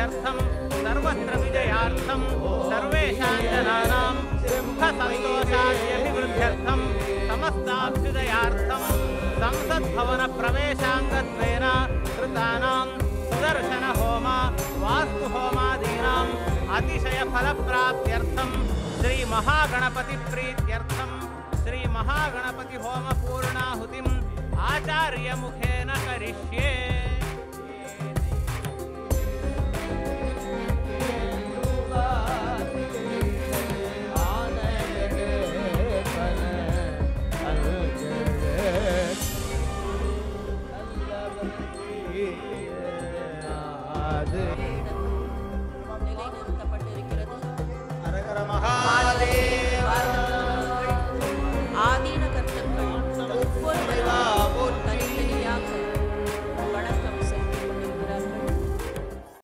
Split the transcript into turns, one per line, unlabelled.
सर्वसिद्ध्यर्थं सर्वत्र विजयार्थं सर्वेषां जनानां संसद भवन प्रवेशांगत्वेन कृतानां सुदर्शन होम वास्तु होमादीनां अतिशय फल प्राप्त्यर्थम श्री महागणपति प्रीत्यर्थम श्री महागणपति होम पूर्णाहुतिम आचार्य मुखेन करिष्ये।
Hadi.